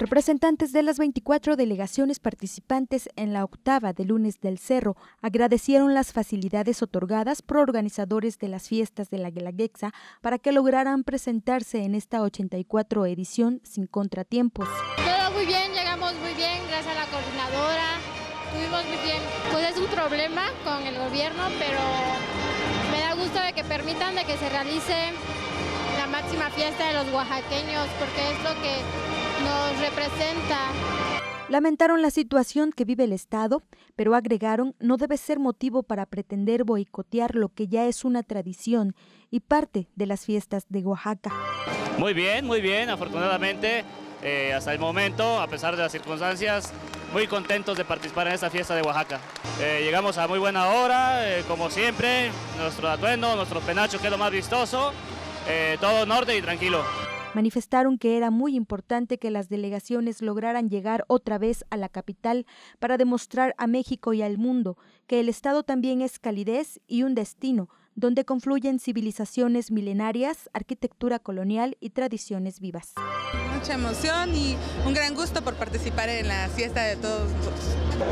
Representantes de las 24 delegaciones participantes en la octava de lunes del Cerro agradecieron las facilidades otorgadas por organizadores de las fiestas de la Guelaguetza para que lograran presentarse en esta 84 edición sin contratiempos. Todo muy bien, llegamos muy bien, gracias a la coordinadora, estuvimos muy bien. Pues es un problema con el gobierno, pero me da gusto de que permitan de que se realice la máxima fiesta de los oaxaqueños, porque es lo que representa. Lamentaron la situación que vive el Estado, pero agregaron no debe ser motivo para pretender boicotear lo que ya es una tradición y parte de las fiestas de Oaxaca. Muy bien, muy bien, afortunadamente eh, hasta el momento, a pesar de las circunstancias, muy contentos de participar en esta fiesta de Oaxaca. Eh, llegamos a muy buena hora, eh, como siempre, nuestro atuendo, nuestro penacho que es lo más vistoso, todo norte y tranquilo manifestaron que era muy importante que las delegaciones lograran llegar otra vez a la capital para demostrar a México y al mundo que el Estado también es calidez y un destino donde confluyen civilizaciones milenarias, arquitectura colonial y tradiciones vivas. Mucha emoción y un gran gusto por participar en la fiesta de todos.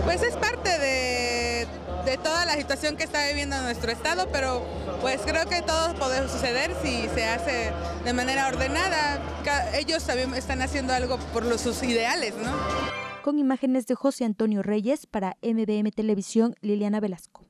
Pues es parte de, de toda la situación que está viviendo nuestro estado, pero pues creo que todo puede suceder si se hace de manera ordenada. Ellos también están haciendo algo por los, sus ideales, ¿no? Con imágenes de José Antonio Reyes para MBM Televisión, Liliana Velasco.